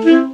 Mm-hmm.